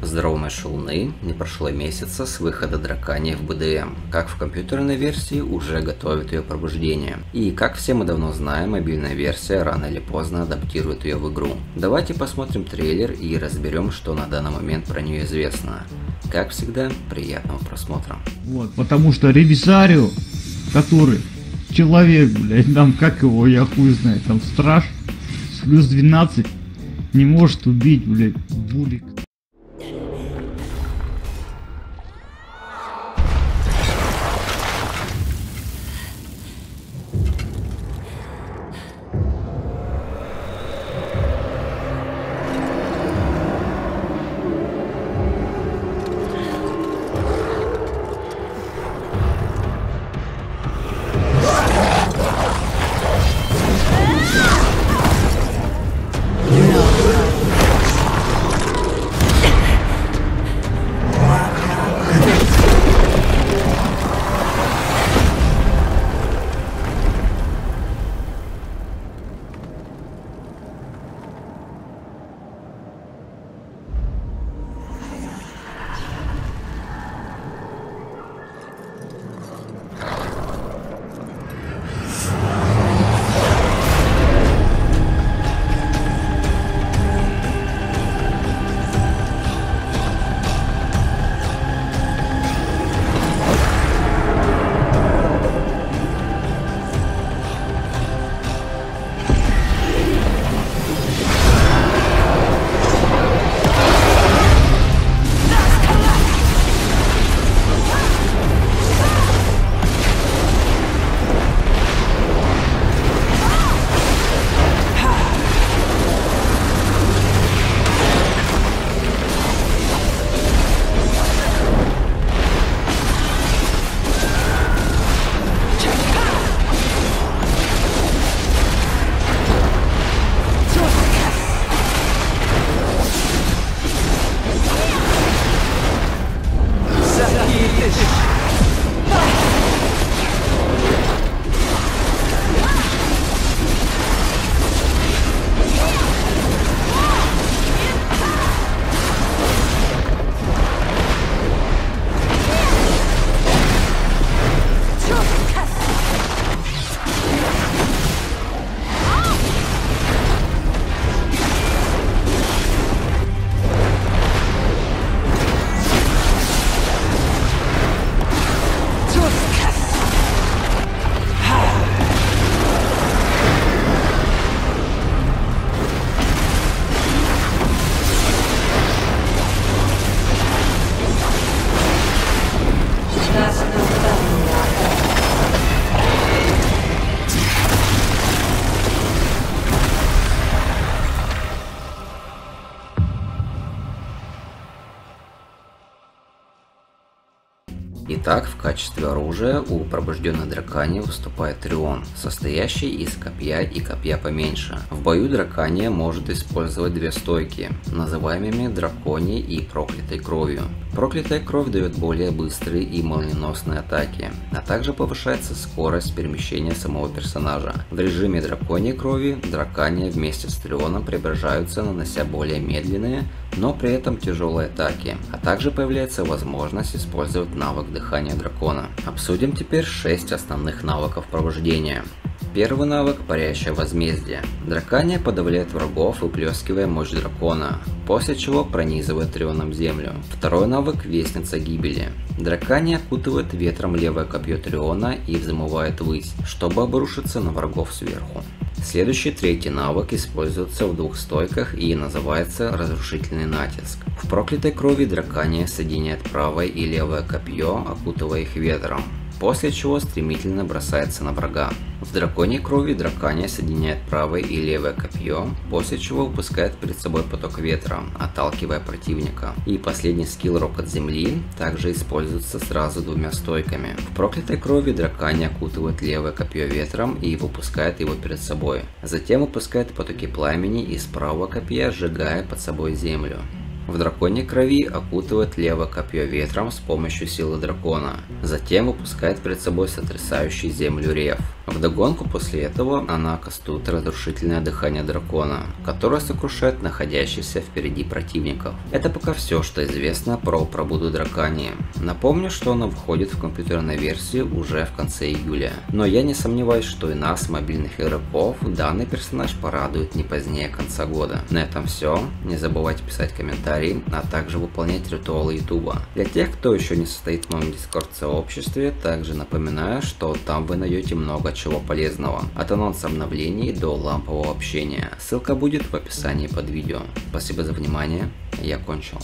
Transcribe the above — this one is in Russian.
Здорово, мои шалуны! Не прошло месяца с выхода Дракания в БДМ, как в компьютерной версии уже готовит ее пробуждение. И как все мы давно знаем, мобильная версия рано или поздно адаптирует ее в игру. Давайте посмотрим трейлер и разберем, что на данный момент про нее известно. Как всегда, приятного просмотра. Вот, потому что Ревизарио, который человек, блядь, там как его, я хуй знаю, там страж, с плюс 12, не может убить, блядь, булик. Итак, в качестве оружия у пробужденной дракани выступает Трион, состоящий из копья и копья поменьше. В бою дракания может использовать две стойки, называемыми драконьей и проклятой кровью. Проклятая кровь дает более быстрые и молниеносные атаки, а также повышается скорость перемещения самого персонажа. В режиме драконьей крови дракания вместе с Трионом преображаются, нанося более медленные, но при этом тяжелые атаки, а также появляется возможность использовать навык дыхания дракона. Обсудим теперь 6 основных навыков пробуждения. Первый навык – Парящее возмездие. Дракания подавляет врагов, выплескивая мощь дракона, после чего пронизывает трионом землю. Второй навык – Вестница гибели. Дракания окутывает ветром левое копье Триона и взмывает ввысь, чтобы обрушиться на врагов сверху. Следующий третий навык используется в двух стойках и называется разрушительный натиск. В проклятой крови дракания соединяет правое и левое копье, окутывая их ветром после чего стремительно бросается на врага. В драконьей крови дракания соединяет правое и левое копье, после чего выпускает перед собой поток ветра, отталкивая противника. И последний скилл Рок от земли также используется сразу двумя стойками. В проклятой крови дракания окутывает левое копье ветром и выпускает его перед собой. Затем выпускает потоки пламени из правого копья, сжигая под собой землю. В драконьей крови окутывает левое копье ветром с помощью силы дракона. Затем выпускает перед собой сотрясающий землю рев. Вдогонку после этого она кастует разрушительное дыхание дракона, которое сокрушает находящихся впереди противников. Это пока все, что известно про пробуду драконии. Напомню, что она входит в компьютерной версии уже в конце июля. Но я не сомневаюсь, что и нас, мобильных игроков, данный персонаж порадует не позднее конца года. На этом все. Не забывайте писать комментарии, а также выполнять ритуалы ютуба. Для тех, кто еще не состоит в моем дискорд сообществе, также напоминаю, что там вы найдете много чего полезного, от анонса обновлений до лампового общения. Ссылка будет в описании под видео. Спасибо за внимание, я кончил.